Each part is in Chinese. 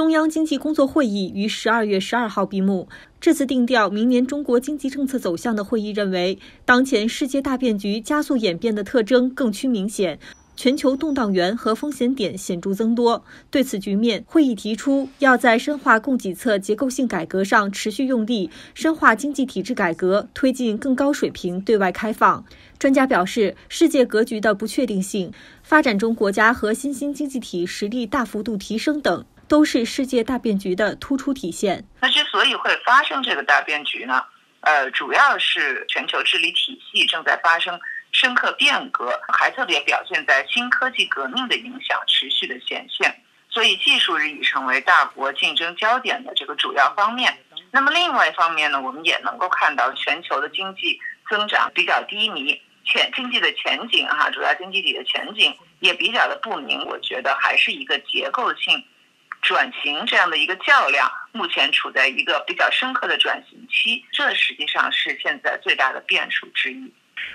中央经济工作会议于十二月十二号闭幕。这次定调明年中国经济政策走向的会议认为，当前世界大变局加速演变的特征更趋明显。全球动荡源和风险点显著增多。对此局面，会议提出要在深化供给侧结构性改革上持续用力，深化经济体制改革，推进更高水平对外开放。专家表示，世界格局的不确定性、发展中国家和新兴经济体实力大幅度提升等，都是世界大变局的突出体现。那之所以会发生这个大变局呢？呃，主要是全球治理体系正在发生。深刻变革还特别表现在新科技革命的影响持续的显现，所以技术日益成为大国竞争焦点的这个主要方面。那么另外一方面呢，我们也能够看到全球的经济增长比较低迷，前经济的前景哈，主要经济体的前景也比较的不明。我觉得还是一个结构性转型这样的一个较量，目前处在一个比较深刻的转型期，这实际上是现在最大的变数之一。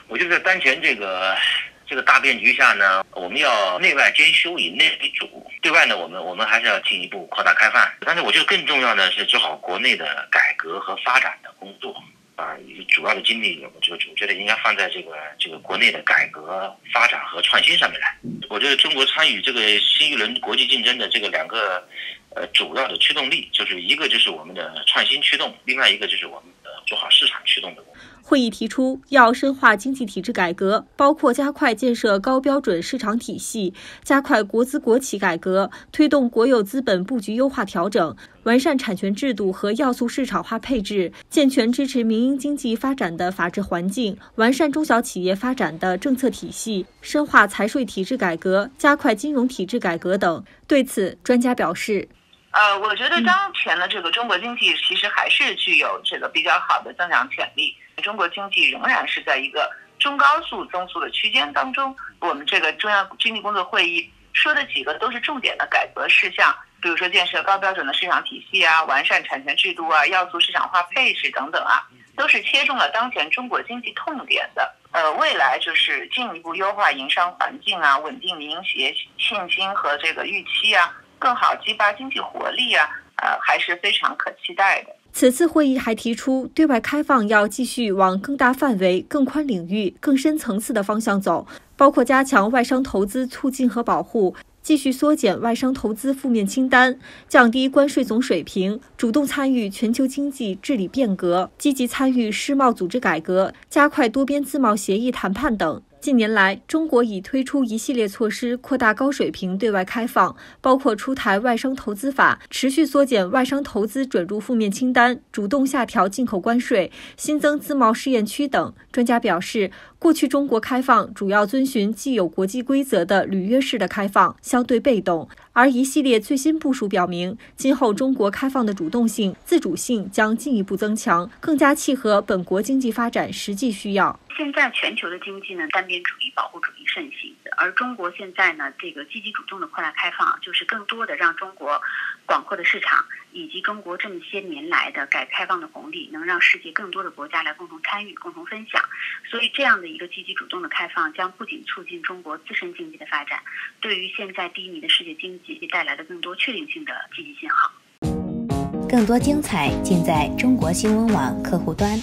我觉得当前这个这个大变局下呢，我们要内外兼修，以内为主。对外呢，我们我们还是要进一步扩大开放。但是我觉得更重要的是做好国内的改革和发展的工作啊，主要的精力，我就我觉得应该放在这个这个国内的改革发展和创新上面来。我觉得中国参与这个新一轮国际竞争的这个两个呃主要的驱动力，就是一个就是我们的创新驱动，另外一个就是我们。会议提出，要深化经济体制改革，包括加快建设高标准市场体系，加快国资国企改革，推动国有资本布局优化调整，完善产权制度和要素市场化配置，健全支持民营经济发展的法治环境，完善中小企业发展的政策体系，深化财税体制改革，加快金融体制改革等。对此，专家表示。呃，我觉得当前的这个中国经济其实还是具有这个比较好的增长潜力。中国经济仍然是在一个中高速增速的区间当中。我们这个中央经济工作会议说的几个都是重点的改革事项，比如说建设高标准的市场体系啊，完善产权制度啊，要素市场化配置等等啊，都是切中了当前中国经济痛点的。呃，未来就是进一步优化营商环境啊，稳定民营企业信心和这个预期啊。更好激发经济活力啊，呃，还是非常可期待的。此次会议还提出，对外开放要继续往更大范围、更宽领域、更深层次的方向走，包括加强外商投资促进和保护，继续缩减外商投资负面清单，降低关税总水平，主动参与全球经济治理变革，积极参与世贸组织改革，加快多边自贸协议谈判等。近年来，中国已推出一系列措施，扩大高水平对外开放，包括出台外商投资法，持续缩减外商投资准入负面清单，主动下调进口关税，新增自贸试验区等。专家表示，过去中国开放主要遵循既有国际规则的履约式的开放，相对被动。而一系列最新部署表明，今后中国开放的主动性、自主性将进一步增强，更加契合本国经济发展实际需要。现在全球的经济呢，单边主义、保护主义盛行，而中国现在呢，这个积极主动的扩大开放，就是更多的让中国广阔的市场以及中国这么些年来的改革开放的红利，能让世界更多的国家来共同参与、共同分享。所以，这样的一个积极主动的开放，将不仅促进中国自身经济的发展，对于现在低迷的世界经济也带来了更多确定性的积极信号。更多精彩尽在中国新闻网客户端。